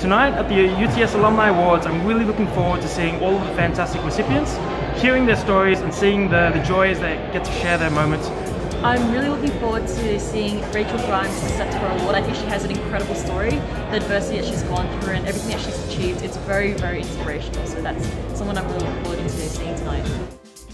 Tonight at the UTS Alumni Awards, I'm really looking forward to seeing all of the fantastic recipients, hearing their stories and seeing the, the joys they get to share their moments. I'm really looking forward to seeing Rachel Grimes accept her award. I think she has an incredible story, the adversity that she's gone through and everything that she's achieved. It's very, very inspirational. So that's someone I'm really looking forward to seeing tonight.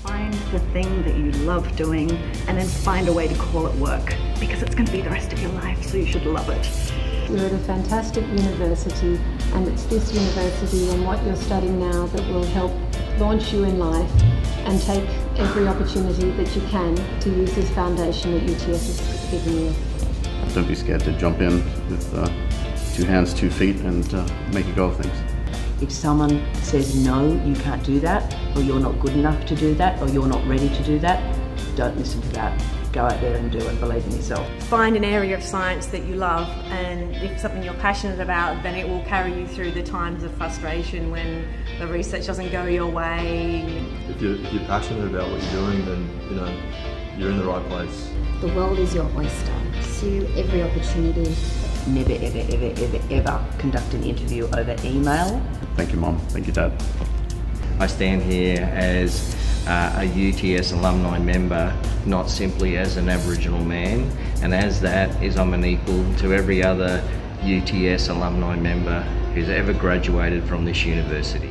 Find the thing that you love doing and then find a way to call it work because it's going to be the rest of your life, so you should love it. You're at a fantastic university and it's this university and what you're studying now that will help launch you in life and take every opportunity that you can to use this foundation that UTS has given you. Don't be scared to jump in with uh, two hands, two feet and uh, make a go of things. If someone says no, you can't do that, or you're not good enough to do that, or you're not ready to do that, don't listen to that go out there and do and believe in yourself. Find an area of science that you love and if something you're passionate about then it will carry you through the times of frustration when the research doesn't go your way. If you're, if you're passionate about what you're doing then you know you're in the right place. The world is your oyster. Pursue every opportunity. Never ever ever ever ever conduct an interview over email. Thank you mom, thank you dad. I stand here as uh, a UTS alumni member, not simply as an Aboriginal man, and as that is I'm an equal to every other UTS alumni member who's ever graduated from this university.